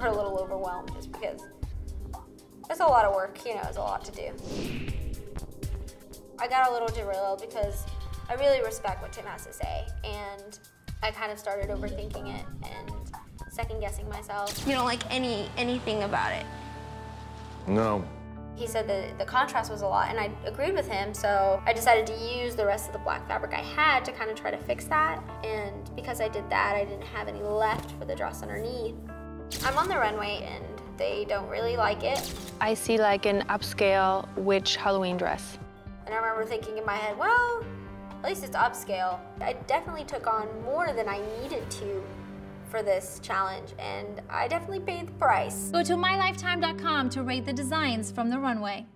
were a little overwhelmed just because it's a lot of work, you know, it's a lot to do. I got a little derailed because I really respect what Tim has to say, and I kind of started overthinking it and second guessing myself. You don't like any anything about it. No. He said that the contrast was a lot, and I agreed with him, so I decided to use the rest of the black fabric I had to kind of try to fix that. And because I did that, I didn't have any left for the dress underneath. I'm on the runway, and they don't really like it. I see like an upscale witch Halloween dress. And I remember thinking in my head, well, at least it's upscale. I definitely took on more than I needed to for this challenge, and I definitely paid the price. Go to mylifetime.com to rate the designs from the runway.